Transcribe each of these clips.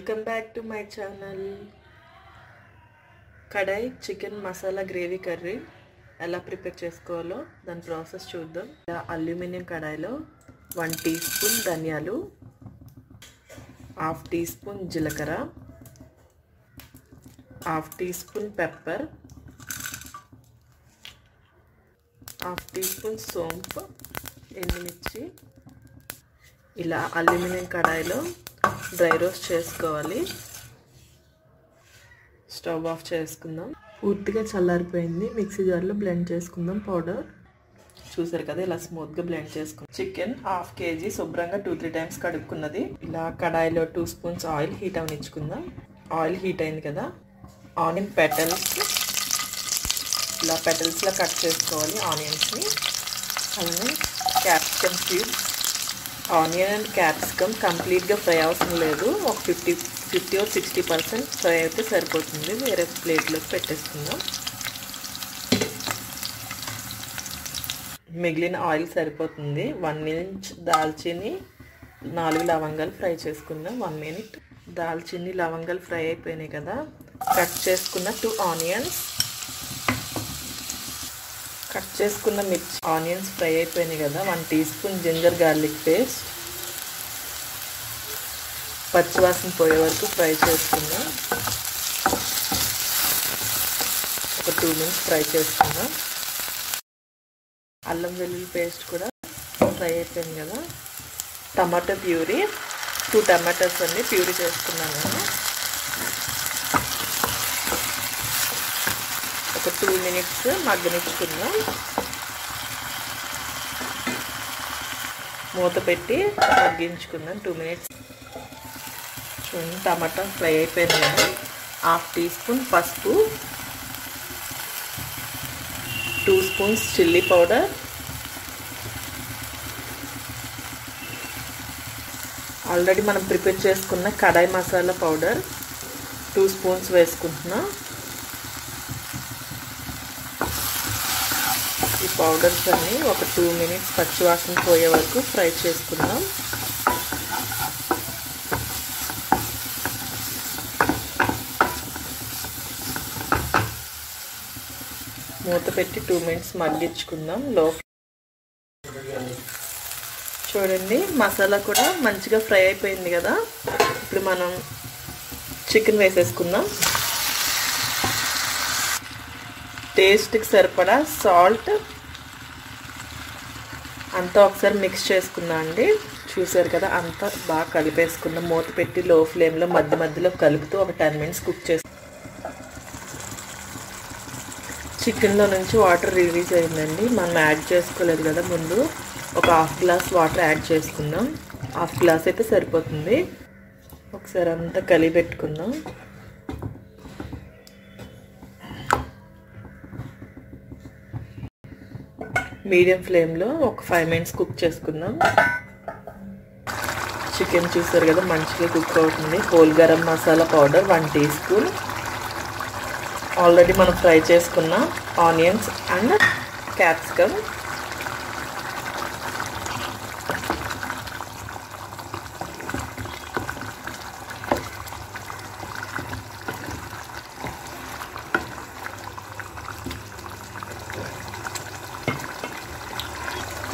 Welcome back to my channel kadai chicken masala gravy curry ఎలా prepare చేసుకోవాలో దాని process చూద్దాం. ఇలా అల్యూమినియం కడాయిలో వన్ టీ స్పూన్ ధనియాలు హాఫ్ టీ స్పూన్ జీలకర్ర half teaspoon pepper half teaspoon సోంపు ఎండుమిర్చి. ఇలా అల్యూమినియం కడాయిలో డ్రై రోస్ట్ చేసుకోవాలి. స్టవ్ ఆఫ్ చేసుకుందాం. పూర్తిగా చల్లారిపోయింది. మిక్సీ జార్లో బ్లెండ్ చేసుకుందాం పౌడర్. చూసారు కదా ఇలా స్మూత్గా బ్లెండ్ చేసుకుందాం. చికెన్ హాఫ్ కేజీ శుభ్రంగా టూ త్రీ టైమ్స్ కడుక్కున్నది. ఇలా కడాయిలో టూ స్పూన్స్ ఆయిల్ హీట్ అవనిచ్చుకుందాం. ఆయిల్ హీట్ అయింది కదా ఆనియన్ పెటల్స్. ఇలా పెటల్స్లో కట్ చేసుకోవాలి ఆనియన్స్ని. అలానే capsicum cubes onion and capsicum కంప్లీట్గా ఫ్రై అవసరం లేదు. ఒక fifty fifty or sixty percent fry అయితే సరిపోతుంది. వేరే ప్లేట్లోకి పెట్టేసుకుందాం. మిగిలిన ఆయిల్ సరిపోతుంది. వన్ ఇంచ్ దాల్చిని నాలుగు లవంగాలు ఫ్రై చేసుకుందాం. One minute. దాల్చిని లవంగాలు ఫ్రై అయిపోయినాయి కదా. కట్ చేసుకున్న టూ ఆనియన్స్. కట్ చేసుకున్న మిర్చి ఆనియన్స్ ఫ్రై అయిపోయినాయి కదా. One teaspoon ginger garlic paste. పచ్చివాసన పోయే వరకు ఫ్రై చేసుకుందాం. ఒక టూ మినిట్స్ ఫ్రై చేసుకుందాం. అల్లం వెల్లుల్లి పేస్ట్ కూడా ఫ్రై అయిపోయింది కదా. టమాటో ప్యూరీ టూ టమాటోస్ అన్నీ ప్యూరీ చేసుకున్నాను ఒక టూ మినిట్స్ మగ్గనిచ్చుకుందాం. మూత పెట్టి మగ్గించుకుందాం టూ మినిట్స్. చూడండి టమాటా ఫ్రై అయిపోయింది హాఫ్ టీ స్పూన్ పసుపు two spoons chilli powder already మనం ప్రిపేర్ చేసుకున్న kadai masala powder two spoons వేసుకుంటున్నాం. పౌడర్స్ అన్ని ఒక టూ మినిట్స్ పచ్చివాసన పోయే వరకు ఫ్రై చేసుకుందాం. మూత పెట్టి టూ మినిట్స్ మగ్గించుకుందాం. లో చూడండి మసాలా కూడా మంచిగా ఫ్రై అయిపోయింది కదా. ఇప్పుడు మనం చికెన్ వేసేసుకుందాం. టేస్ట్కి సరిపడా సాల్ట్ అంతా ఒకసారి మిక్స్ చేసుకుందాం అండి. చూసారు కదా అంతా బాగా కలిపేసుకున్నాం. మూత పెట్టి లో ఫ్లేమ్లో మధ్య మధ్యలో కలుపుతూ ఒక టెన్ మినిట్స్ కుక్ చేసుకున్నాం చికెన్లో నుంచి వాటర్ రిలీజ్ అయిందండి. మనం యాడ్ చేసుకోలేదు కదా ముందు. ఒక హాఫ్ గ్లాస్ వాటర్ యాడ్ చేసుకుందాం హాఫ్ గ్లాస్ అయితే సరిపోతుంది. ఒకసారి అంతా కలిపెట్టుకుందాం. మీడియం ఫ్లేమ్లో ఒక ఫైవ్ మినిట్స్ కుక్ చేసుకుందాం. చికెన్ చూసారు కదా మంచిగా కుక్ అవుతుంది. Whole garam masala powder one teaspoon. Already మనం ఫ్రై చేసుకున్న ఆనియన్స్ అండ్ క్యాప్సికమ్.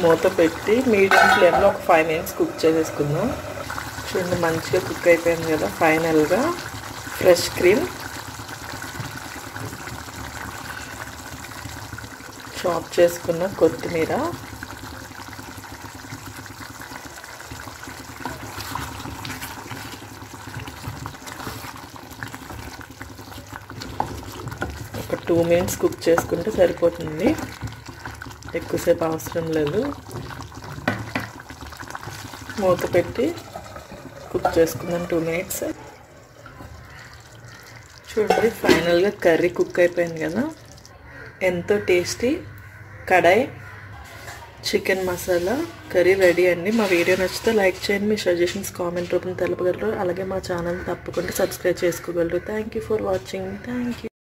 మూత పెట్టి మీడియం ఫ్లేమ్లో ఒక ఫైవ్ మినిట్స్ కుక్ చేసేసుకుందాం. చూడండి మంచిగా కుక్ అయిపోయింది కదా ఫైనల్గా ఫ్రెష్ క్రీమ్. చాప్ చేసుకున్న కొత్తిమీర. ఒక టూ మినిట్స్ కుక్ చేసుకుంటే సరిపోతుంది. ఎక్కువసేపు అవసరం లేదు మూత పెట్టి కుక్ చేసుకుందాం టూ మినిట్స్ చూడండి ఫైనల్గా కర్రీ కుక్ అయిపోయింది కదా. ఎంతో tasty kadai chicken masala curry ready అండి. మా వీడియో నచ్చితే లైక్ చేయండి. మీ సజెషన్స్ కామెంట్ రూపంలో తెలపగలరు. అలాగే మా ఛానల్ తప్పకుండా సబ్స్క్రైబ్ చేసుకోగలరు. Thank you for watching thank you